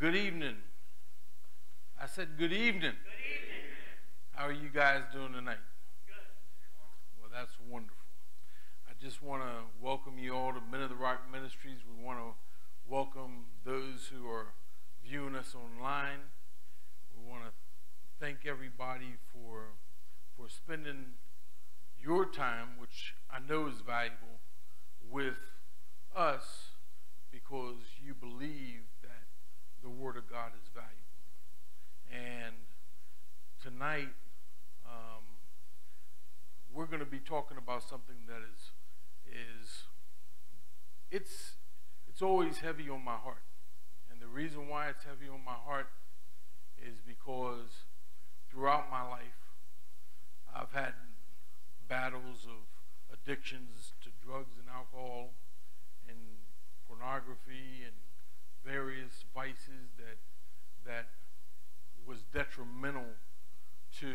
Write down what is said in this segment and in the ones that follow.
Good evening. I said good evening. Good evening. How are you guys doing tonight? Good. Well, that's wonderful. I just want to welcome you all to Men of the Rock Ministries. We want to welcome those who are viewing us online. We want to thank everybody for for spending your time, which I know is valuable, with us because you believe the Word of God is valuable. And tonight, um, we're going to be talking about something that is is it's it's always heavy on my heart, and the reason why it's heavy on my heart is because throughout my life, I've had battles of addictions to drugs and alcohol and pornography and various vices that that was detrimental to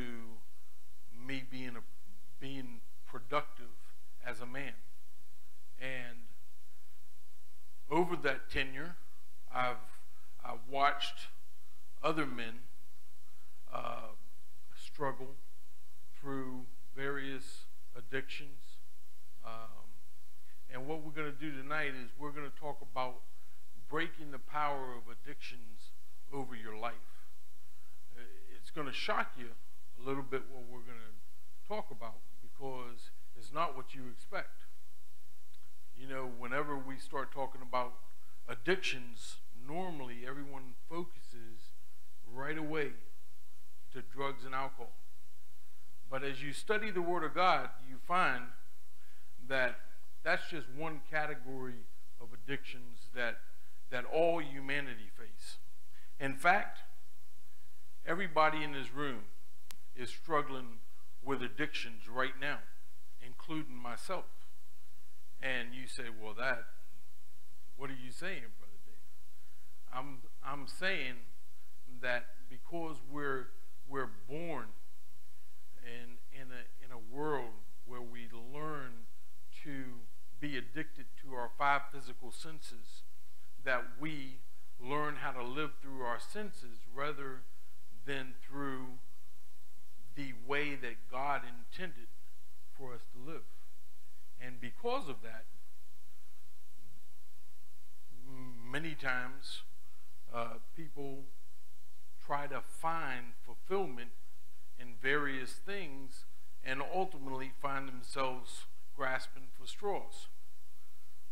me being a, being productive as a man. And over that tenure, I've I've watched other men uh, struggle through various addictions. Um, and what we're going to do tonight is we're going to talk about breaking the power of addictions over your life uh, it's going to shock you a little bit what we're going to talk about because it's not what you expect. You know, whenever we start talking about addictions, normally everyone focuses right away to drugs and alcohol. But as you study the Word of God, you find that that's just one category of addictions that, that all humanity face. In fact, Everybody in this room is struggling with addictions right now, including myself. And you say, well, that, what are you saying, Brother Dave? I'm, I'm saying that because we're, we're born in, in, a, in a world where we learn to be addicted to our five physical senses, that we learn how to live through our senses rather than through the way that God intended for us to live. And because of that, many times uh, people try to find fulfillment in various things and ultimately find themselves grasping for straws.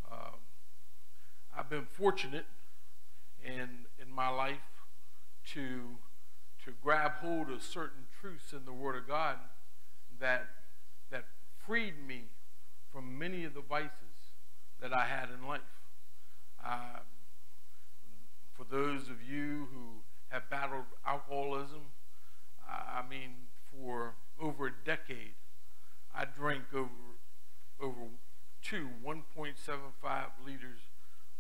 Uh, I've been fortunate in, in my life to to grab hold of certain truths in the Word of God that, that freed me from many of the vices that I had in life. Uh, for those of you who have battled alcoholism, I mean, for over a decade, I drank over over two 1.75 liters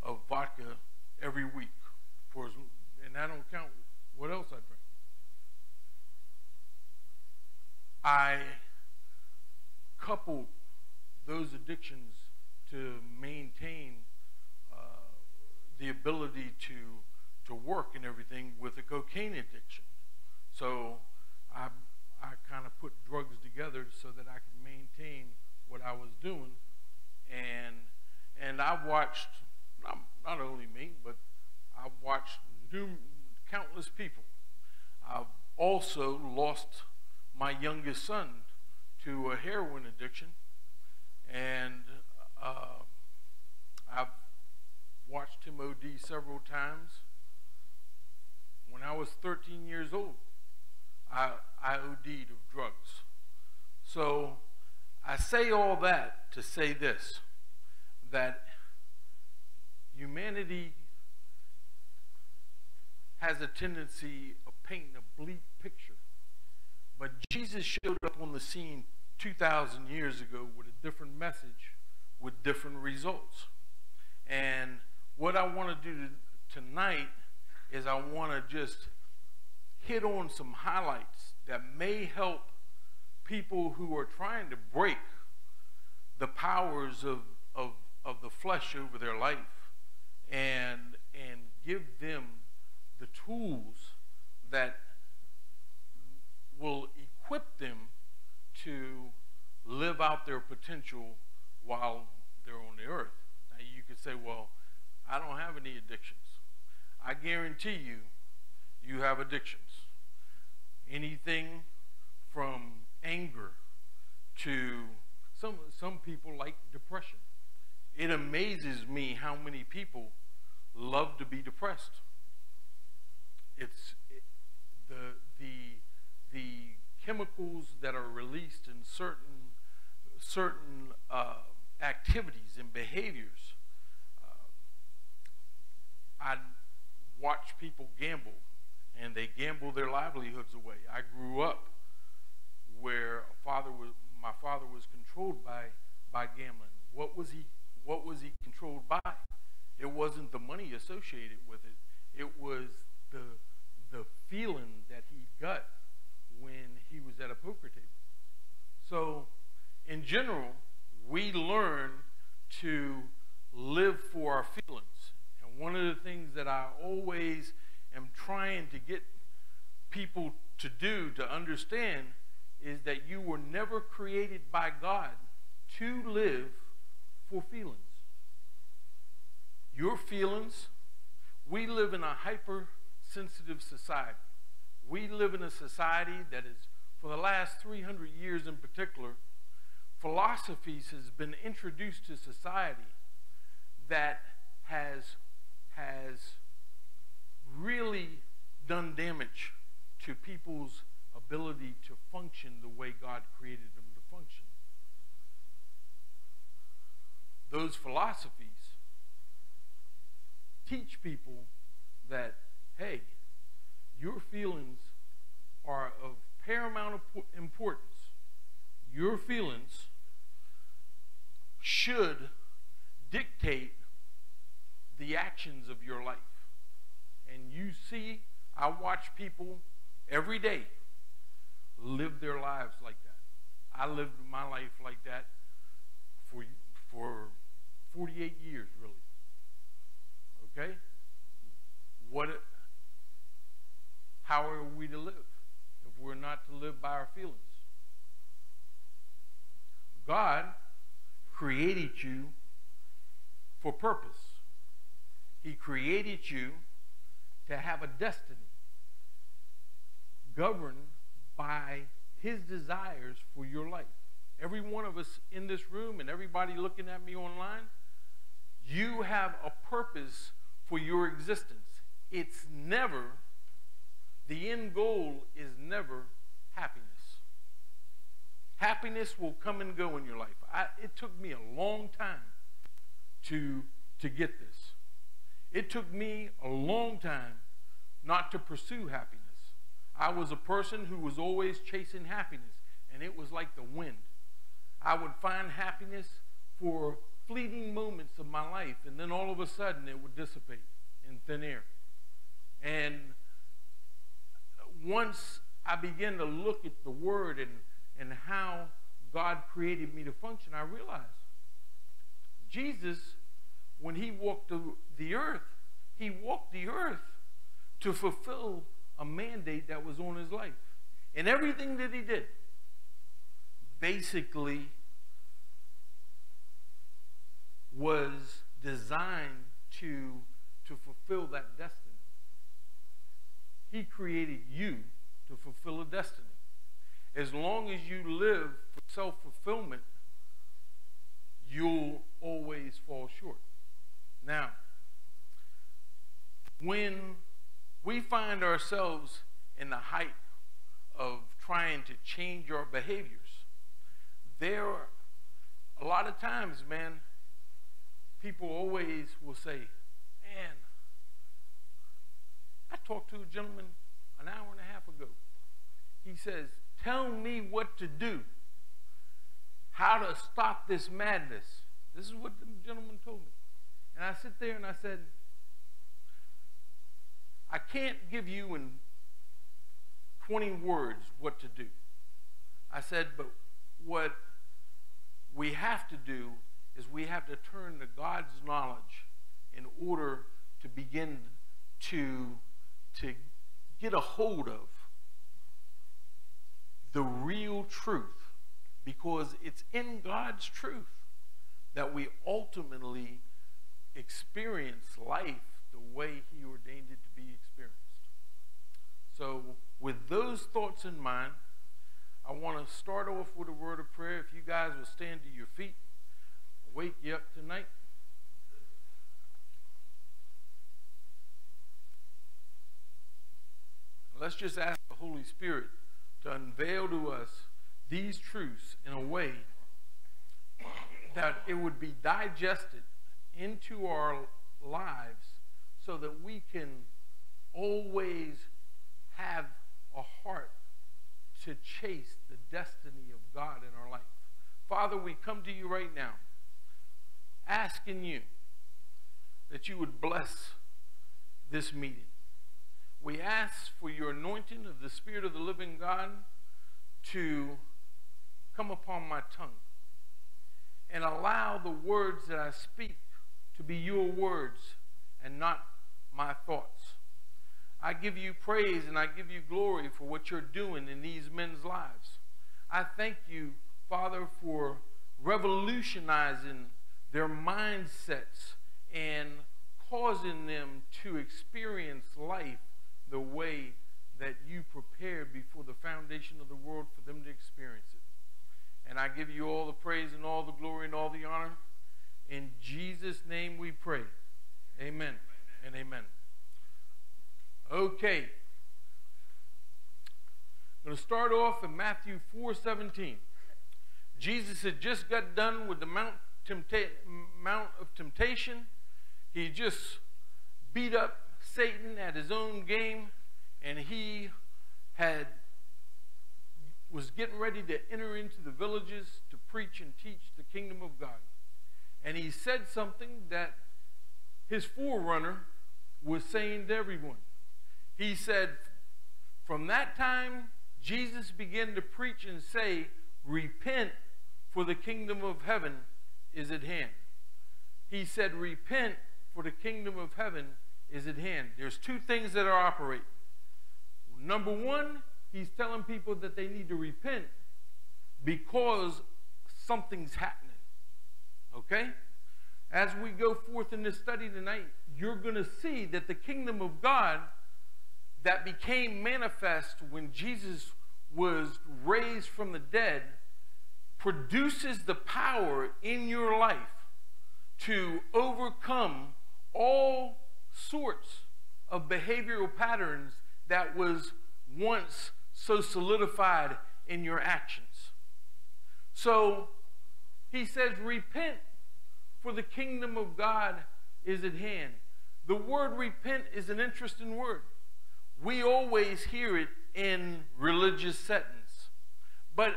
of vodka every week. For and I don't count what else I drink. I coupled those addictions to maintain uh, the ability to to work and everything with a cocaine addiction. So I I kind of put drugs together so that I could maintain what I was doing, and and I watched not, not only me but I've watched new, countless people. I've also lost my youngest son to a heroin addiction, and uh, I've watched him OD several times. When I was 13 years old, I, I OD'd of drugs. So I say all that to say this that humanity has a tendency of painting a bleak picture but Jesus showed up on the scene 2,000 years ago with a different message, with different results. And what I want to do tonight is I want to just hit on some highlights that may help people who are trying to break the powers of, of, of the flesh over their life and, and give them the tools that will equip them to live out their potential while they're on the earth. Now you could say, well, I don't have any addictions. I guarantee you, you have addictions. Anything from anger to some, some people like depression. It amazes me how many people love to be depressed. It's it, the, the, the chemicals that are released in certain, certain uh, activities and behaviors. Uh, I watch people gamble, and they gamble their livelihoods away. I grew up where father was, my father was controlled by, by gambling. What was he? What was he controlled by? It wasn't the money associated with it. It was the the feeling that he got when he was at a poker table. So, in general, we learn to live for our feelings. And one of the things that I always am trying to get people to do, to understand, is that you were never created by God to live feelings. Your feelings, we live in a hypersensitive society. We live in a society that is, for the last 300 years in particular, philosophies has been introduced to society that has, has really done damage to people's ability to function the way God created them to function. Those philosophies teach people that, hey, your feelings are of paramount importance. Your feelings should dictate the actions of your life. And you see, I watch people every day live their lives like that. I lived my life like that for, for 48 years, really. Okay? What, how are we to live if we're not to live by our feelings? God created you for purpose. He created you to have a destiny governed by his desires for your life. Every one of us in this room and everybody looking at me online, you have a purpose for your existence. It's never, the end goal is never happiness. Happiness will come and go in your life. I, it took me a long time to, to get this. It took me a long time not to pursue happiness. I was a person who was always chasing happiness, and it was like the wind. I would find happiness for fleeting moments of my life, and then all of a sudden it would dissipate in thin air. And once I began to look at the Word and, and how God created me to function, I realized Jesus, when he walked the earth, he walked the earth to fulfill a mandate that was on his life. And everything that he did basically was designed to, to fulfill that destiny. He created you to fulfill a destiny. As long as you live for self fulfillment, you'll always fall short. Now, when we find ourselves in the height of trying to change our behaviors. There are a lot of times, man, people always will say, man, I talked to a gentleman an hour and a half ago. He says, tell me what to do, how to stop this madness. This is what the gentleman told me. And I sit there and I said, I can't give you in 20 words what to do. I said, but what we have to do is we have to turn to God's knowledge in order to begin to to get a hold of the real truth because it's in God's truth that we ultimately experience life the way He ordained it to be experienced. So, with those thoughts in mind, I want to start off with a word of prayer. If you guys will stand to your feet, wake you up tonight. Let's just ask the Holy Spirit to unveil to us these truths in a way that it would be digested into our lives so that we can always have a heart to chase the destiny of God in our life. Father, we come to you right now asking you that you would bless this meeting. We ask for your anointing of the Spirit of the living God to come upon my tongue and allow the words that I speak to be your words and not my thoughts. I give you praise and I give you glory for what you're doing in these men's lives. I thank you, Father, for revolutionizing their mindsets and causing them to experience life the way that you prepared before the foundation of the world for them to experience it. And I give you all the praise and all the glory and all the honor. In Jesus' name we pray. Amen and amen. Okay. I'm going to start off in Matthew 4 17. Jesus had just got done with the Mount, Tempta- Mount of Temptation. He just beat up Satan at his own game, and he had was getting ready to enter into the villages to preach and teach the kingdom of God. And he said something that his forerunner was saying to everyone. He said, From that time, Jesus began to preach and say, Repent, for the kingdom of heaven is at hand. He said, Repent, for the kingdom of heaven is at hand. There's two things that are operating. Number one, he's telling people that they need to repent because something's happening. Okay? As we go forth in this study tonight, you're going to see that the kingdom of God that became manifest when Jesus was raised from the dead produces the power in your life to overcome all sorts of behavioral patterns that was once so solidified in your actions. So he says, Repent, for the kingdom of God is at hand. The word repent is an interesting word we always hear it in religious settings. But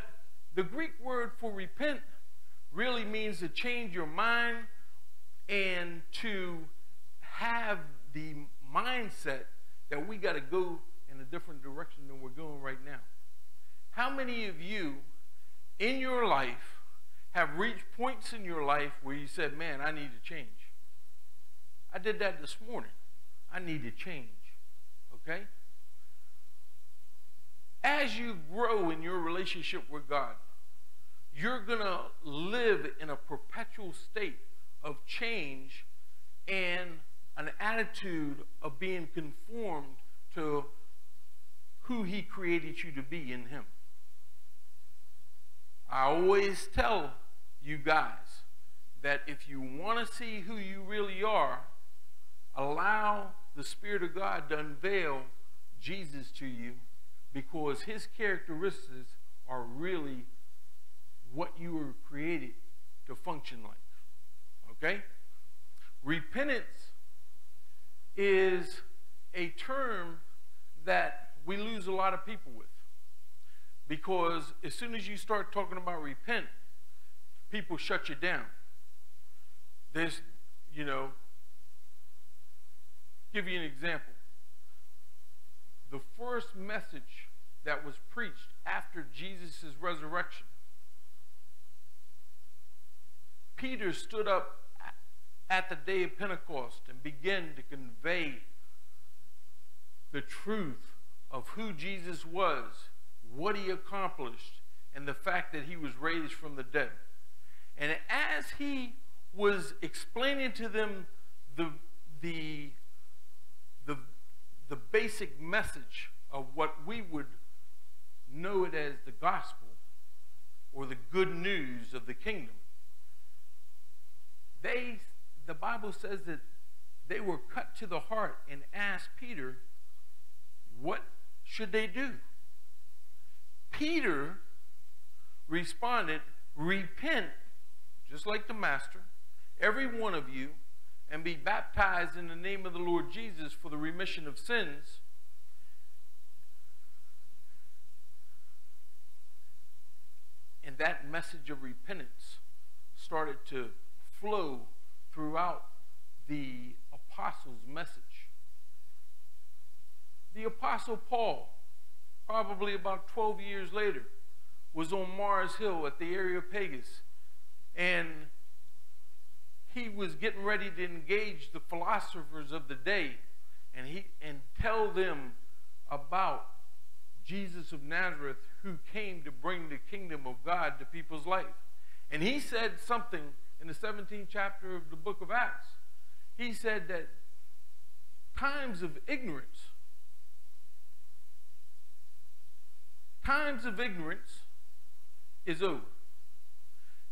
the Greek word for repent really means to change your mind and to have the mindset that we got to go in a different direction than we're going right now. How many of you in your life have reached points in your life where you said, Man, I need to change? I did that this morning. I need to change. Okay? As you grow in your relationship with God, you're going to live in a perpetual state of change and an attitude of being conformed to who He created you to be in Him. I always tell you guys that if you want to see who you really are, allow the Spirit of God to unveil Jesus to you because his characteristics are really what you were created to function like. Okay? Repentance is a term that we lose a lot of people with. Because as soon as you start talking about repent, people shut you down. There's, you know, give you an example. The first message that was preached after Jesus' resurrection, Peter stood up at the day of Pentecost and began to convey the truth of who Jesus was, what he accomplished, and the fact that he was raised from the dead. And as he was explaining to them the, the, the, the basic message of what we would know it as the gospel or the good news of the kingdom, they, the Bible says that they were cut to the heart and asked Peter, what should they do? Peter responded, Repent, just like the Master, every one of you, and be baptized in the name of the Lord Jesus for the remission of sins. And that message of repentance started to flow throughout the apostles' message. The apostle Paul, probably about 12 years later, was on Mars Hill at the Areopagus, and he was getting ready to engage the philosophers of the day and he and tell them about Jesus of Nazareth who came to bring the kingdom of God to people's life. And he said something in the 17th chapter of the book of Acts. He said that times of ignorance, times of ignorance is over.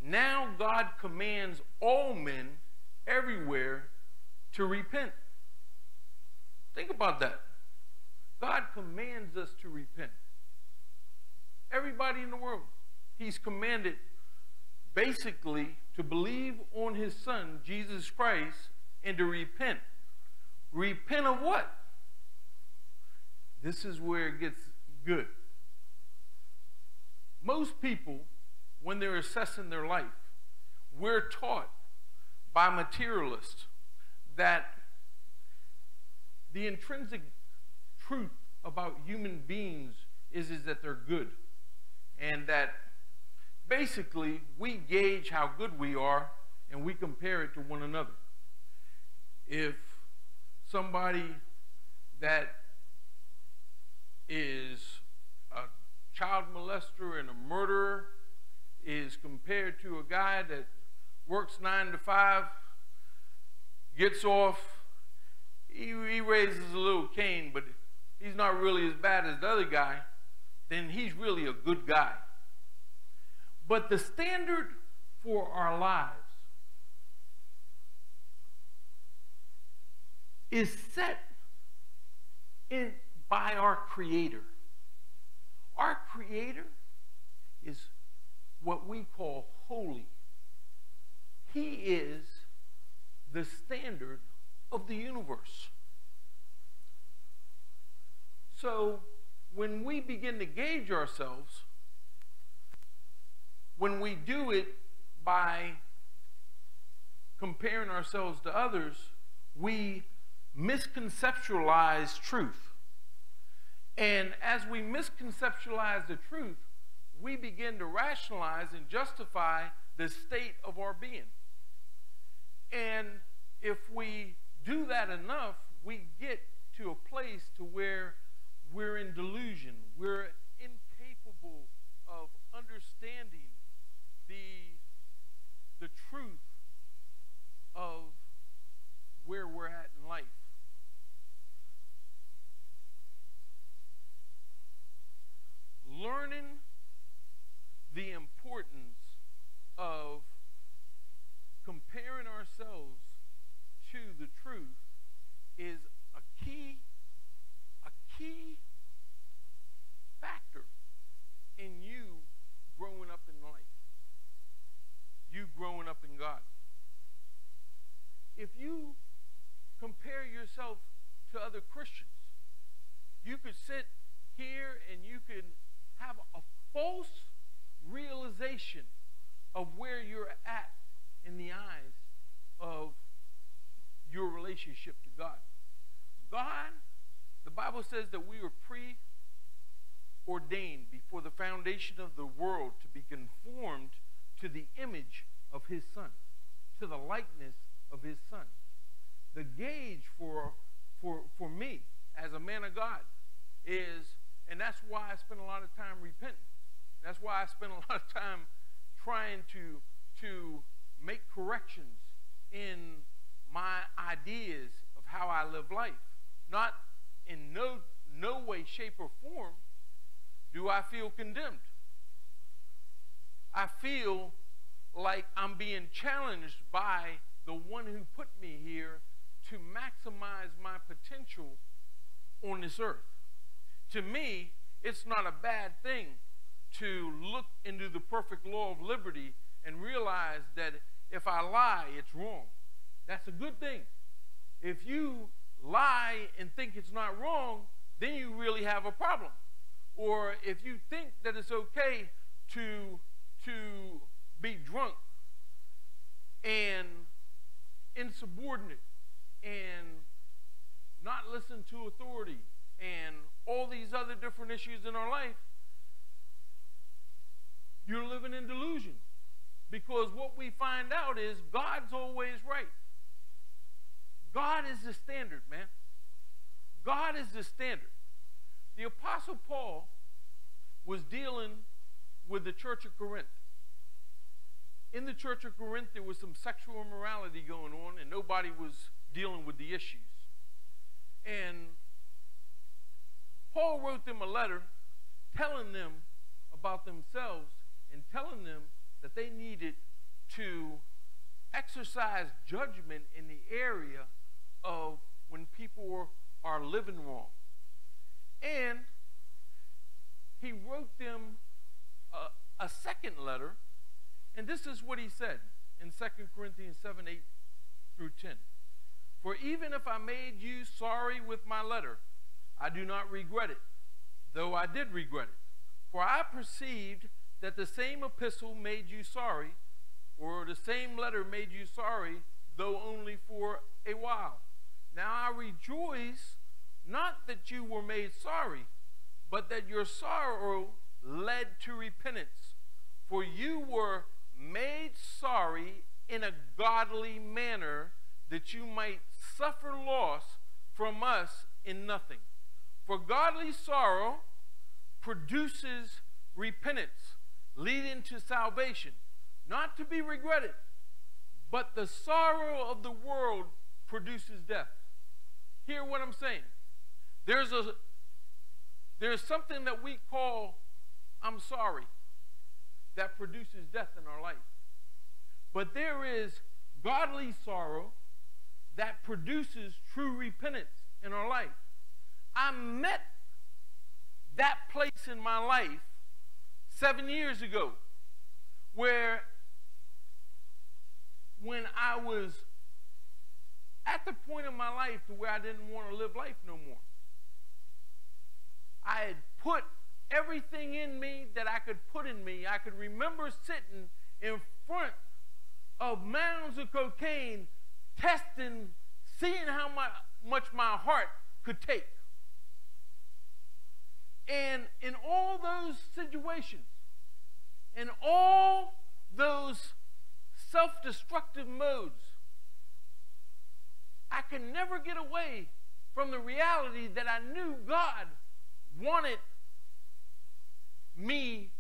Now God commands all men everywhere to repent. Think about that. God commands us to repent. Everybody in the world. He's commanded basically to believe on his son, Jesus Christ, and to repent. Repent of what? This is where it gets good. Most people when they're assessing their life. We're taught by materialists that the intrinsic truth about human beings is, is that they're good. And that basically we gauge how good we are and we compare it to one another. If somebody that is a child molester and a murderer is compared to a guy that works nine to five, gets off, he, he raises a little Cain, but he's not really as bad as the other guy, then he's really a good guy. But the standard for our lives is set in by our creator. Our creator is what we call holy. He is the standard of the universe. So when we begin to gauge ourselves, when we do it by comparing ourselves to others, we misconceptualize truth. And as we misconceptualize the truth, we begin to rationalize and justify the state of our being. And if we do that enough, we get to a place to where we're in delusion. We're incapable of understanding the, the truth of where we're at in life. Learning the importance of comparing ourselves to the truth is a key a key factor in you growing up in life you growing up in God if you compare yourself to other Christians you could sit here and you could have a false realization of where you're at in the eyes of your relationship to God. God, the Bible says that we were preordained before the foundation of the world to be conformed to the image of his son, to the likeness of his son. The gauge for, for, for me as a man of God is, and that's why I spend a lot of time repenting. That's why I spend a lot of time trying to, to make corrections in my ideas of how I live life. Not in no, no way, shape, or form do I feel condemned. I feel like I'm being challenged by the one who put me here to maximize my potential on this earth. To me, it's not a bad thing to look into the perfect law of liberty and realize that if I lie, it's wrong. That's a good thing. If you lie and think it's not wrong, then you really have a problem. Or if you think that it's okay to, to be drunk and insubordinate and not listen to authority and all these other different issues in our life, you're living in delusion. Because what we find out is God's always right. God is the standard, man. God is the standard. The Apostle Paul was dealing with the church of Corinth. In the church of Corinth, there was some sexual immorality going on, and nobody was dealing with the issues. And Paul wrote them a letter telling them about themselves and telling them that they needed to exercise judgment in the area of when people are living wrong. And he wrote them a, a second letter, and this is what he said in 2 Corinthians 7 8 through 10. For even if I made you sorry with my letter, I do not regret it, though I did regret it. For I perceived that the same epistle made you sorry, or the same letter made you sorry, though only for a while. Now I rejoice not that you were made sorry, but that your sorrow led to repentance. For you were made sorry in a godly manner, that you might suffer loss from us in nothing. For godly sorrow produces repentance, leading to salvation, not to be regretted, but the sorrow of the world produces death. Hear what I'm saying. There's a there's something that we call I'm sorry that produces death in our life. But there is godly sorrow that produces true repentance in our life. I met that place in my life seven years ago where when I was at the point in my life to where I didn't want to live life no more. I had put everything in me that I could put in me. I could remember sitting in front of mounds of cocaine, testing, seeing how much, much my heart could take. And in all those situations, in all those self destructive modes, I could never get away from the reality that I knew God wanted me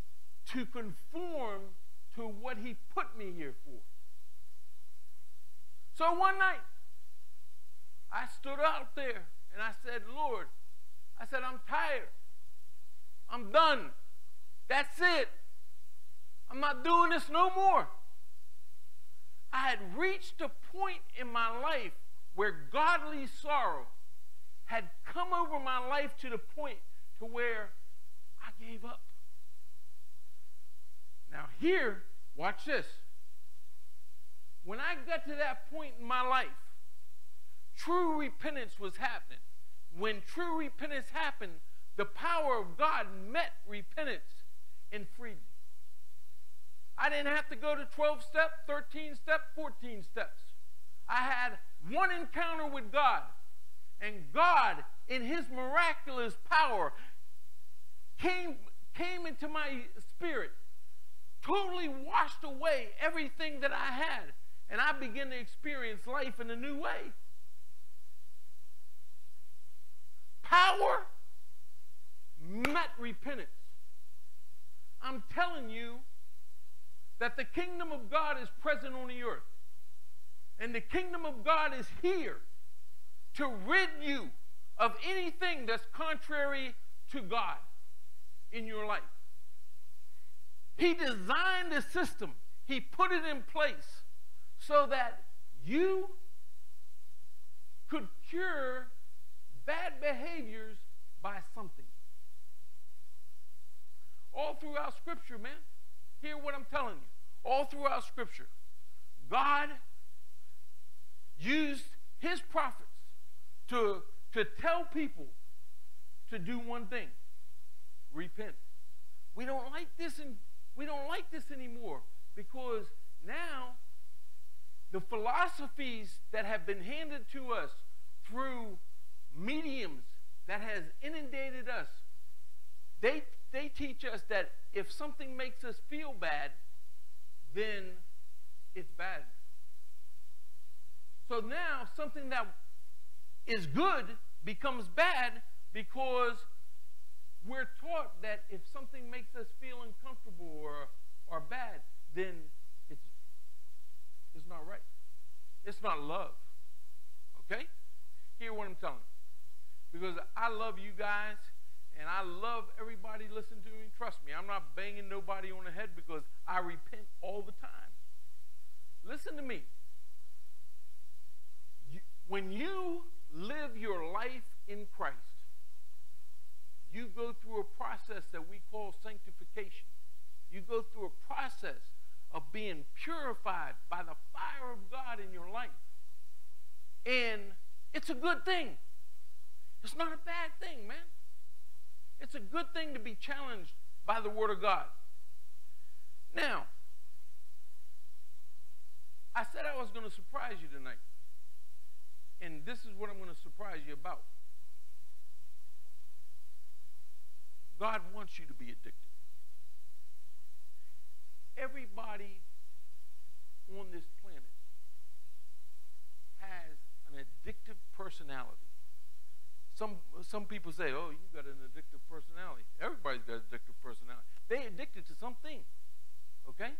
to conform to what He put me here for. So one night, I stood out there and I said, Lord, I said, I'm tired. I'm done. That's it. I'm not doing this no more. I had reached a point in my life where godly sorrow had come over my life to the point to where I gave up. Now here, watch this. When I got to that point in my life, true repentance was happening. When true repentance happened, the power of God met repentance and freed me. I didn't have to go to 12 step, 13 step, 14 steps. I had one encounter with God, and God, in His miraculous power, came, came into my spirit, totally washed away everything that I had, and I begin to experience life in a new way. power met repentance. I'm telling you that the kingdom of God is present on the earth. And the kingdom of God is here to rid you of anything that's contrary to God in your life. He designed a system, He put it in place so that you could cure bad behaviors by something. All throughout Scripture, man. Hear what I'm telling you. All throughout Scripture, God used his prophets to, to tell people to do one thing repent. We don't like this and we don't like this anymore because the philosophies that have been handed to us through mediums that has inundated us they they teach us that if something makes us feel bad then it's bad. So now something that is good becomes bad because we're taught that if something makes us feel uncomfortable or, or bad, then not right. It's not love. Okay? Hear what I'm telling you. Because I love you guys and I love everybody listening to me. Trust me, I'm not banging nobody on the head because I repent all the time. Listen to me. When you live your life in Christ, you go through a process that we call sanctification. You go through a process of being purified by the fire of God in your life. And it's a good thing. It's not a bad thing, man. It's a good thing to be challenged by the Word of God. Now, I said I was going to surprise you tonight. And this is what I'm going to surprise you about. God wants you to be addicted. Everybody on this planet has an addictive personality. Some, some people say, oh, you've got an addictive personality. Everybody's got an addictive personality. They're addicted to something. Okay?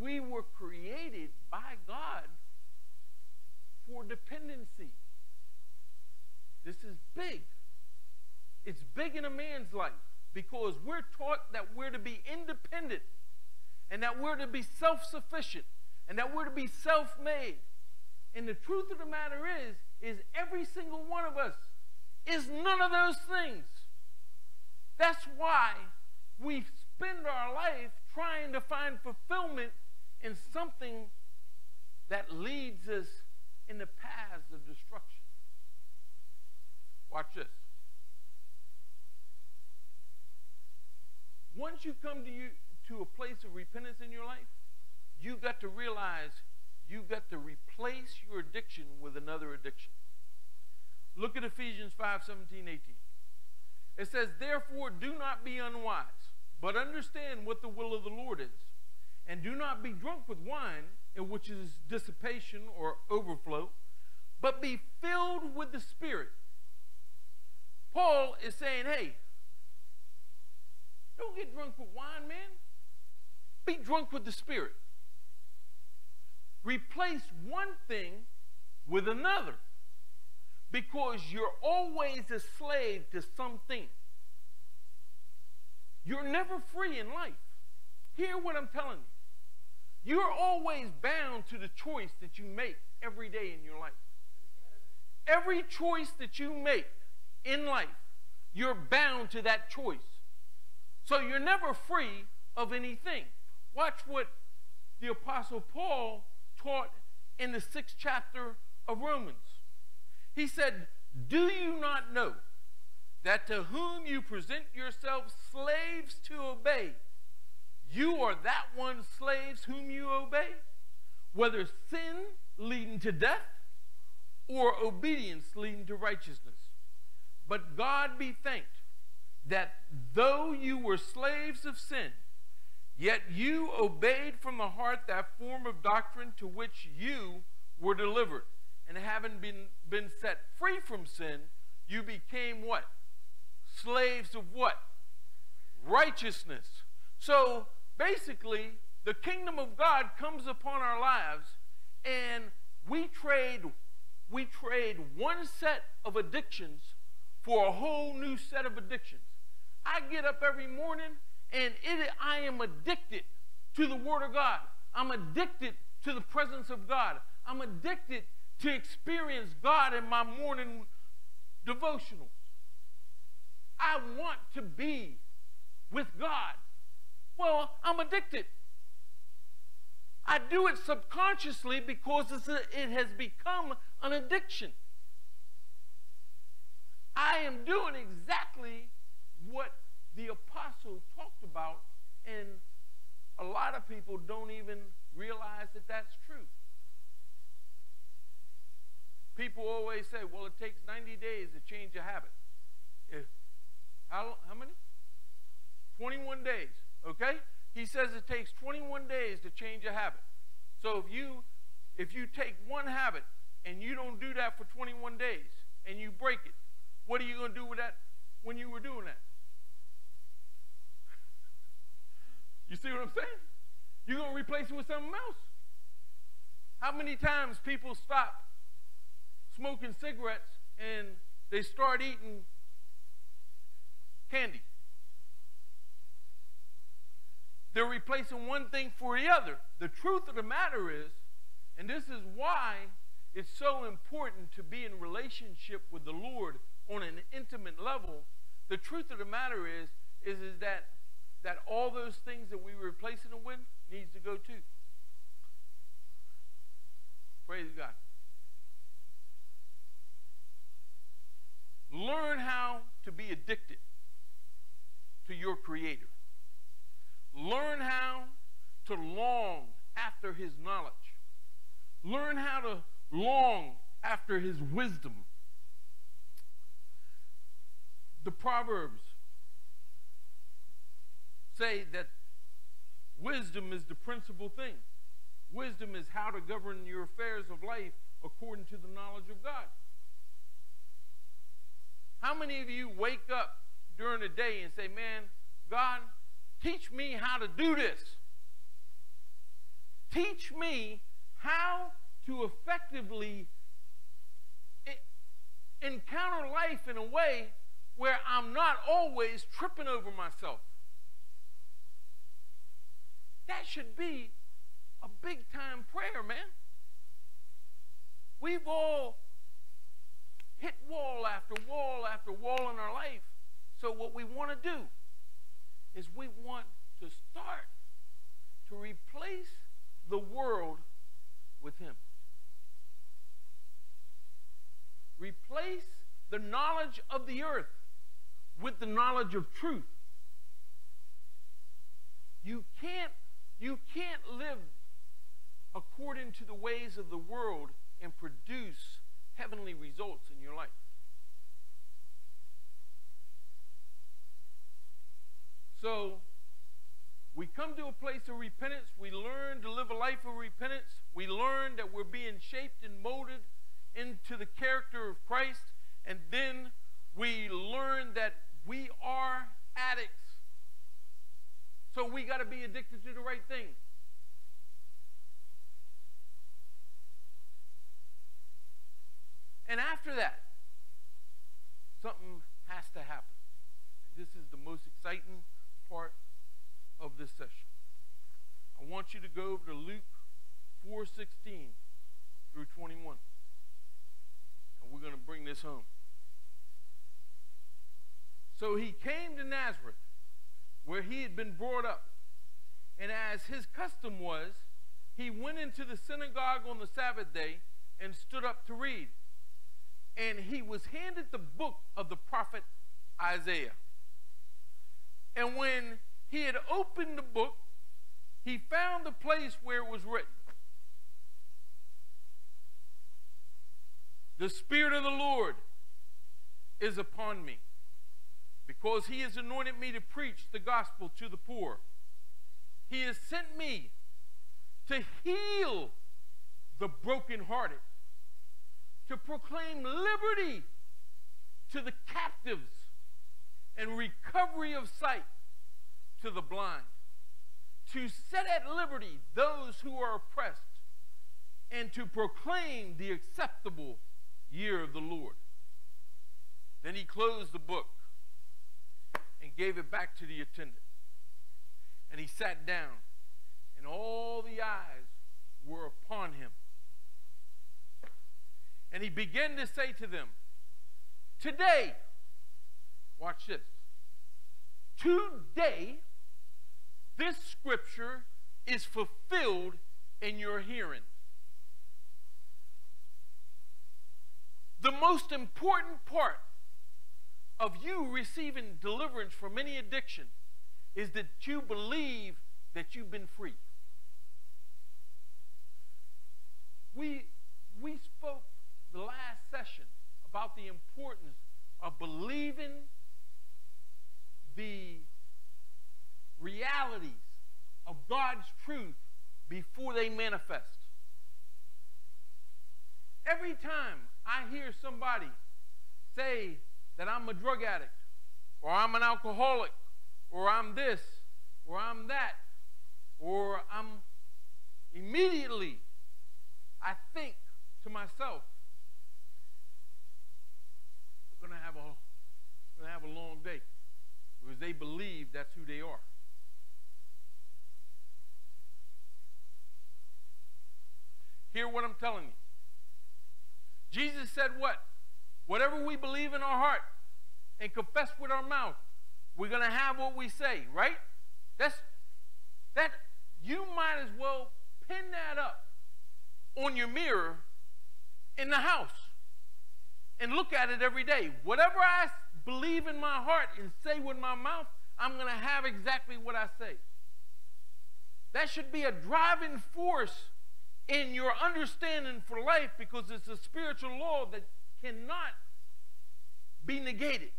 We were created by God for dependency. This is big. It's big in a man's life because we're taught that we're to be independent and that we're to be self sufficient and that we're to be self made. And the truth of the matter is, is every single one of us is none of those things. That's why we spend our life trying to find fulfillment in something that leads us in the paths of destruction. Watch this. Once you come to you to a place of repentance in your life, you've got to realize you've got to replace your addiction with another addiction. Look at Ephesians 5 17, 18. It says, Therefore, do not be unwise, but understand what the will of the Lord is. And do not be drunk with wine, in which is dissipation or overflow, but be filled with the Spirit. Paul is saying, hey, don't get drunk with wine, man. Be drunk with the Spirit. Replace one thing with another because you're always a slave to something. You're never free in life. Hear what I'm telling you. You're always bound to the choice that you make every day in your life. Every choice that you make in life, you're bound to that choice. So you're never free of anything. Watch what the Apostle Paul taught in the sixth chapter of Romans. He said, Do you not know that to whom you present yourselves slaves to obey, you are that one slaves whom you obey, whether sin leading to death or obedience leading to righteousness. But God be thanked that though you were slaves of sin, yet you obeyed from the heart that form of doctrine to which you were delivered, and having been, been set free from sin, you became what? Slaves of what? Righteousness. So basically, the kingdom of God comes upon our lives and we trade we trade one set of addictions for a whole new set of addictions. I get up every morning and it, I am addicted to the Word of God. I'm addicted to the presence of God. I'm addicted to experience God in my morning devotionals. I want to be with God. Well, I'm addicted. I do it subconsciously because it has become an addiction. I am doing the apostle talked about, and a lot of people don't even realize that that's true. People always say, well, it takes 90 days to change a habit. If, how, how many? 21 days, okay? He says it takes 21 days to change a habit. So if you if you take one habit and you don't do that for 21 days and you break it, what are you going to do with that when you were doing that? You see what I'm saying? You're going to replace it with something else. How many times people stop smoking cigarettes and they start eating candy? They're replacing one thing for the other. The truth of the matter is, and this is why it's so important to be in relationship with the Lord on an intimate level. The truth of the matter is, is, is that, that all those things that we were replacing it with needs to go too. Praise God. Learn how to be addicted to your Creator. Learn how to long after his knowledge. Learn how to long after his wisdom. The Proverbs say that wisdom is the principal thing. Wisdom is how to govern your affairs of life according to the knowledge of God. How many of you wake up during the day and say, Man, God, Teach me how to do this. Teach me how to effectively encounter life in a way where I'm not always tripping over myself. That should be a big time prayer, man. We've all hit wall after wall after wall in our life. So, what we want to do is we want to start to replace the world with Him. Replace the knowledge of the earth with the knowledge of truth. You can't, you can't live according to the ways of the world and produce heavenly results in your life. So we come to a place of repentance. We learn to live a life of repentance. We learn that we're being shaped and molded into the character of Christ. And then we learn that we are addicts. So we got to be addicted to the right thing. And after that, something has to happen. This is the most exciting part of this session. I want you to go over to Luke 4:16 through 21. And we're going to bring this home. So he came to Nazareth, where he had been brought up. And as his custom was, he went into the synagogue on the Sabbath day and stood up to read. And he was handed the book of the prophet Isaiah. And when he had opened the book, he found the place where it was written The Spirit of the Lord is upon me, because he has anointed me to preach the gospel to the poor. He has sent me to heal the brokenhearted, to proclaim liberty to the captives and recovery of sight to the blind, to set at liberty those who are oppressed, and to proclaim the acceptable year of the Lord. Then he closed the book gave it back to the attendant. And he sat down, and all the eyes were upon him. And he began to say to them, Today, watch this. Today, this scripture is fulfilled in your hearing. The most important part of you receiving deliverance from any addiction is that you believe that you've been free. We, we spoke the last session about the importance of believing the realities of God's truth before they manifest. Every time I hear somebody say that I'm a drug addict, or I'm an alcoholic, or I'm this, or I'm that, or I'm immediately, I think to myself, going to have a, to have a long day because they believe that's who they are. Hear what I'm telling you. Jesus said what? Whatever we believe in our heart and confess with our mouth, we're going to have what we say, right? That's that you might as well pin that up on your mirror in the house and look at it every day. Whatever I believe in my heart and say with my mouth, I'm going to have exactly what I say. That should be a driving force in your understanding for life because it's a spiritual law that cannot be negated.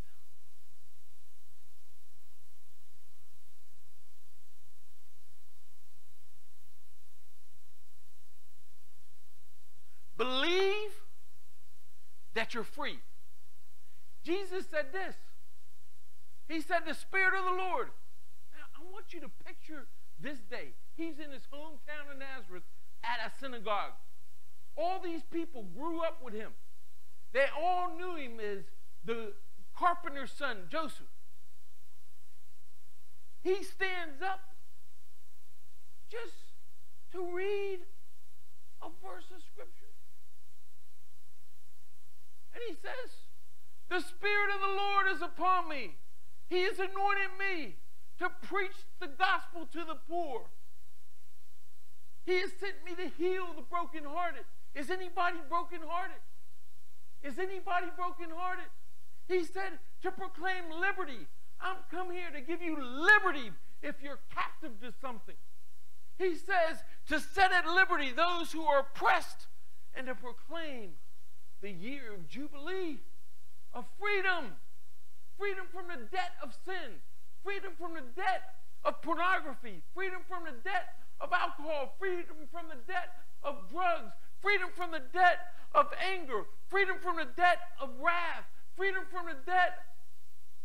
Believe that you're free. Jesus said this. He said, The Spirit of the Lord. Now, I want you to picture this day. He's in his hometown of Nazareth at a synagogue. All these people grew up with him. They all knew him as the carpenter's son, Joseph. He stands up just to read a verse of Scripture. And he says, The Spirit of the Lord is upon me. He has anointed me to preach the gospel to the poor. He has sent me to heal the brokenhearted. Is anybody brokenhearted? Is anybody brokenhearted? He said to proclaim liberty. I'm come here to give you liberty if you're captive to something. He says to set at liberty those who are oppressed and to proclaim the year of Jubilee, of freedom, freedom from the debt of sin, freedom from the debt of pornography, freedom from the debt of alcohol, freedom from the debt of drugs, freedom from the debt of anger, freedom from the debt of wrath, freedom from the debt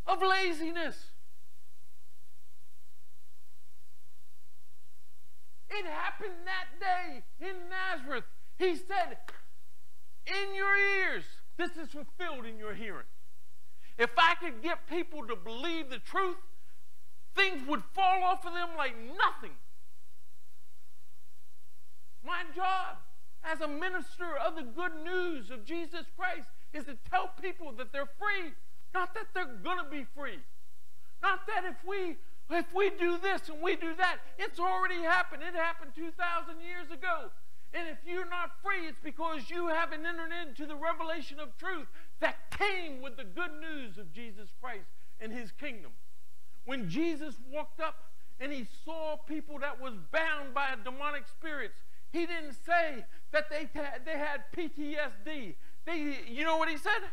of laziness. It happened that day in Nazareth. He said, In your ears, this is fulfilled in your hearing. If I could get people to believe the truth, things would fall off of them like nothing. My job as a minister of the good news of Jesus Christ is to tell people that they're free, not that they're going to be free. Not that if we if we do this and we do that, it's already happened. It happened 2,000 years ago. And if you're not free, it's because you haven't entered into the revelation of truth that came with the good news of Jesus Christ and his kingdom. When Jesus walked up and he saw people that was bound by a demonic spirits, he didn't say that they, they had PTSD. They, you know what he said?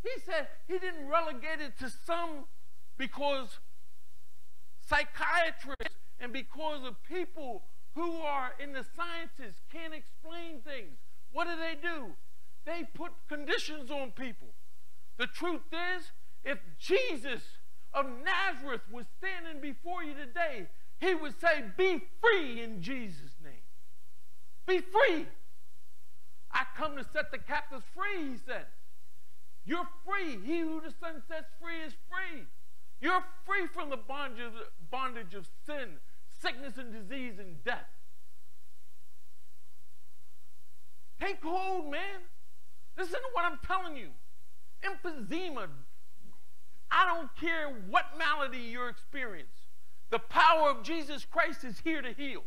He said he didn't relegate it to some because psychiatrists and because of people who are in the sciences can't explain things. What do they do? They put conditions on people. The truth is, if Jesus of Nazareth was standing before you today, he would say, Be free in Jesus'. Be free. I come to set the captives free, he said. You're free. He who the Son sets free is free. You're free from the bondage of, bondage of sin, sickness and disease and death. Take hold, man. Listen to what I'm telling you. Emphysema. I don't care what malady you're experiencing. The power of Jesus Christ is here to heal.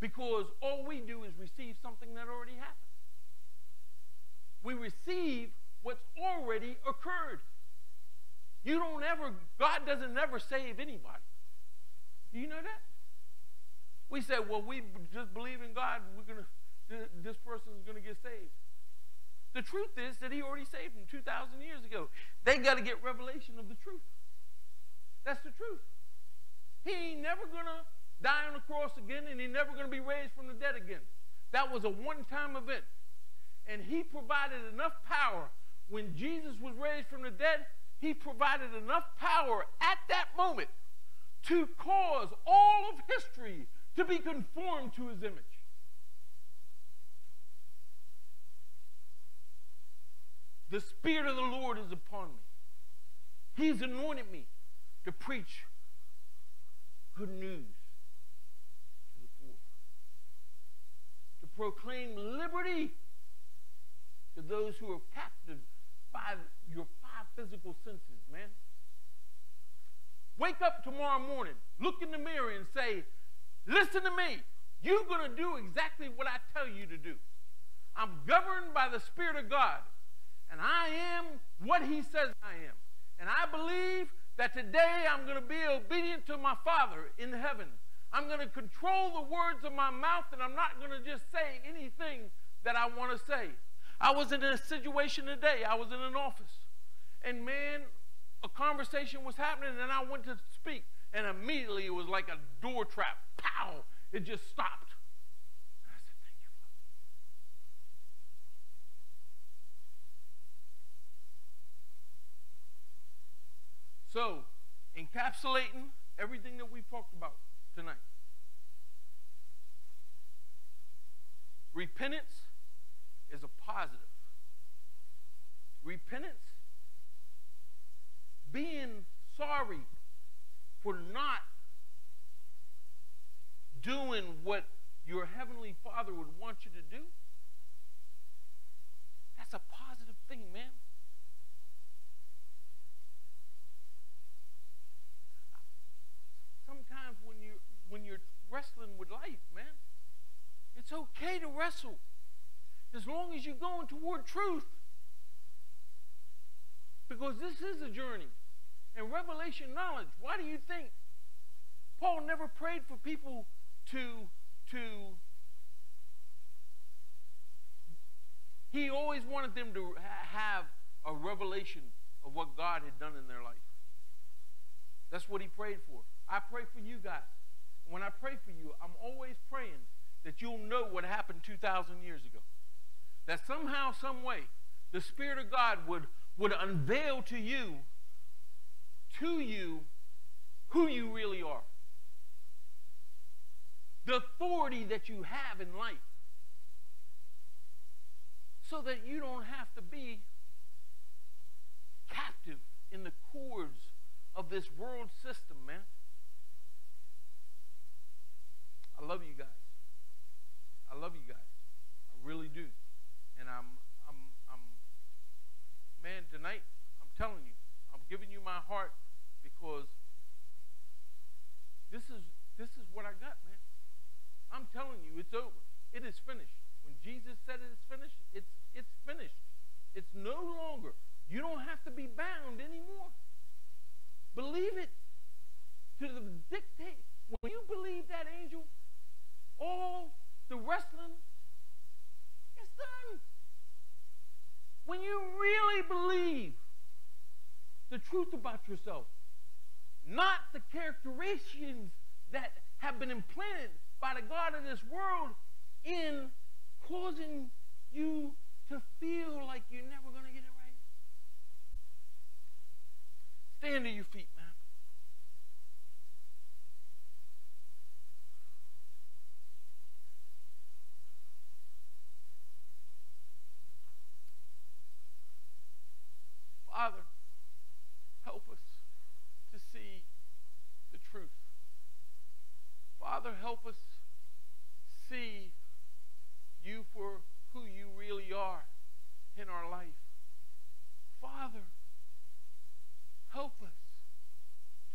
Because all we do is receive something that already happened. We receive what's already occurred. You don't ever, God doesn't ever save anybody. Do you know that? We say, well, we just believe in God, we're gonna, this person's gonna get saved. The truth is that he already saved them 2,000 years ago. They got to get revelation of the truth. That's the truth. He ain't never going to die on the cross again, and he's never going to be raised from the dead again. That was a one-time event. And he provided enough power. When Jesus was raised from the dead, he provided enough power at that moment to cause all of history to be conformed to his image. The Spirit of the Lord is upon me. He's anointed me to preach good news to the poor, to proclaim liberty to those who are captive by your five physical senses, man. Wake up tomorrow morning, look in the mirror, and say, Listen to me. You're going to do exactly what I tell you to do. I'm governed by the Spirit of God and I am what he says I am. And I believe that today I'm going to be obedient to my Father in heaven. I'm going to control the words of my mouth and I'm not going to just say anything that I want to say. I was in a situation today. I was in an office. And man, a conversation was happening and I went to speak. And immediately it was like a door trap. Pow! It just stopped. I said, "Thank you." So, encapsulating everything that we've talked about tonight. Repentance is a positive. Repentance, being sorry for not doing what your heavenly Father would want you to do, that's a positive thing, man. When you're wrestling with life, man. It's okay to wrestle as long as you're going toward truth. Because this is a journey. And revelation knowledge, why do you think Paul never prayed for people to to he always wanted them to have a revelation of what God had done in their life. That's what he prayed for. I pray for you guys. When I pray for you, I'm always praying that you'll know what happened 2,000 years ago. That somehow, some way, the Spirit of God would, would unveil to you, to you, who you really are. The authority that you have in life. So that you don't have to be captive in the cords of this world system, man. I love you guys. I love you guys. I really do. And I'm, I'm, I'm, man, tonight, I'm telling you, I'm giving you my heart because this is, this is what I got, man. I'm telling you, it's over. It is finished. When Jesus said it is finished, it's, it's finished. It's no longer. You don't have to be bound anymore. Believe it to the dictate. When you believe that angel, all the wrestling is done. When you really believe the truth about yourself, not the characteristics that have been implanted by the God of this world in causing you to feel like you're never going to get it right. Stand to your feet, man. Father, help us to see the truth. Father, help us see you for who you really are in our life. Father, help us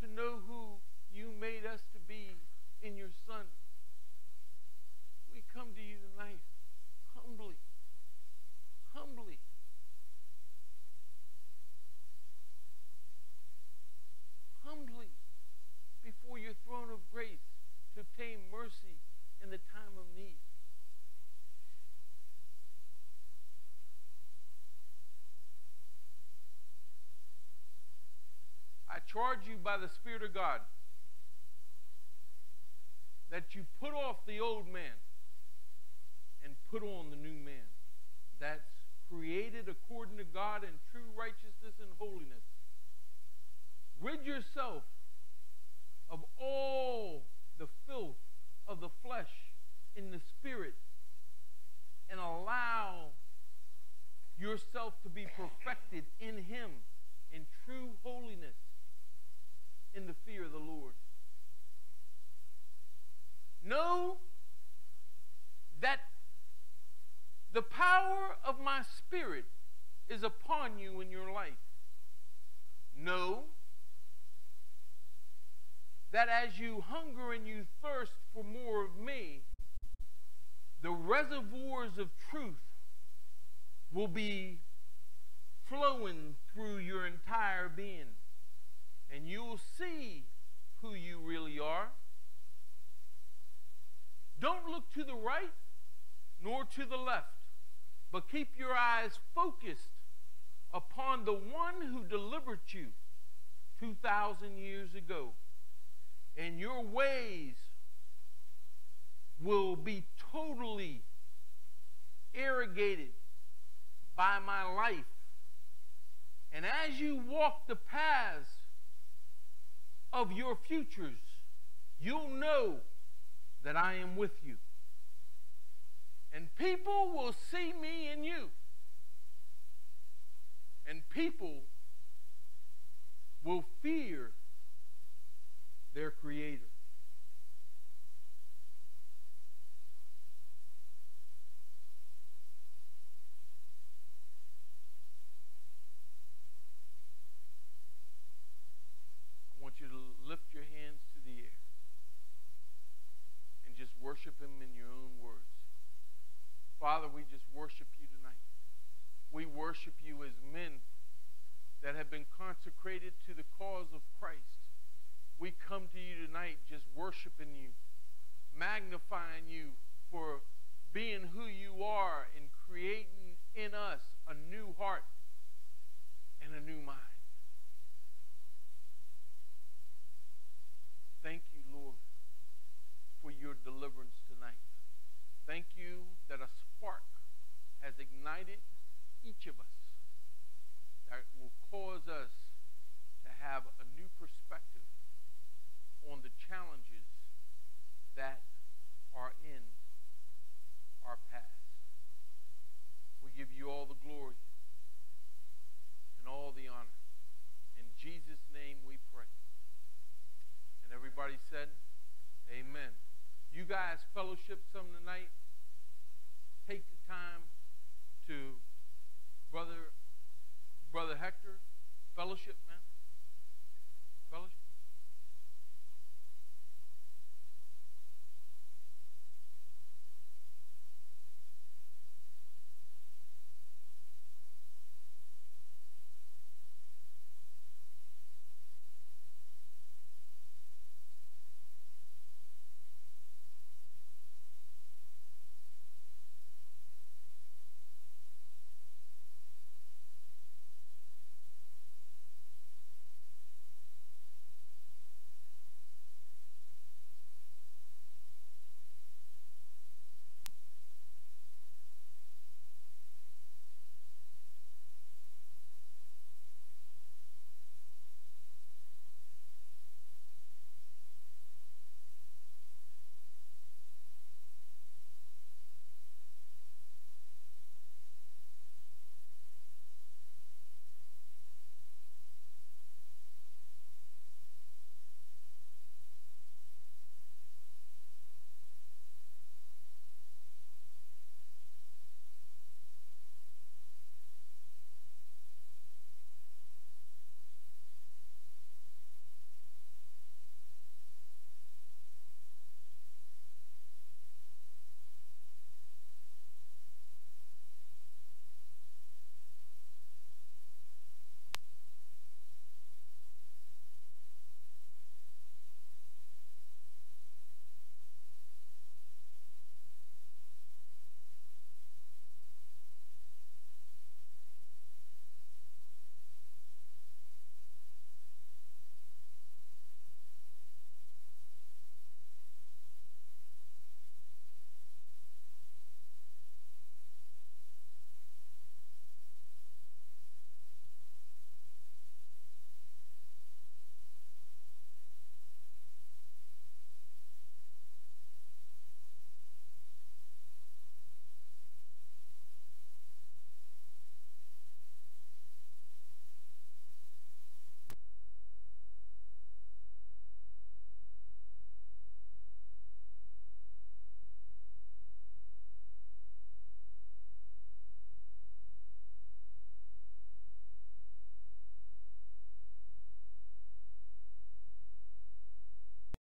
to know who you made us to be in your Son. We come to you tonight humbly. Humbly before your throne of grace to obtain mercy in the time of need. I charge you by the Spirit of God that you put off the old man and put on the new man that's created according to God in true righteousness and holiness. Rid yourself of all the filth of the flesh in the spirit and allow yourself to be perfected in him in true holiness in the fear of the Lord. Know that the power of my spirit is upon you in your life. Know that as you hunger and you thirst for more of me, the reservoirs of truth will be flowing through your entire being and you'll see who you really are. Don't look to the right nor to the left, but keep your eyes focused upon the one who delivered you 2,000 years ago. And your ways will be totally irrigated by my life. And as you walk the paths of your futures, you'll know that I am with you. And people will see me in you. And people will fear their Creator. I want you to lift your hands to the air and just worship Him in your own words. Father, we just worship you tonight. We worship you as men that have been consecrated to the cause of Christ. We come to you tonight just worshiping you, magnifying you for being who you are and creating in us a new heart and a new mind. Thank you, Lord for your deliverance tonight. Thank you that a spark has ignited each of us that will cause us to have a new perspective on the challenges that are in our past. We give you all the glory and all the honor. In Jesus' name we pray. And everybody said, Amen. You guys fellowship some tonight. Take the time to brother brother Hector fellowship, man.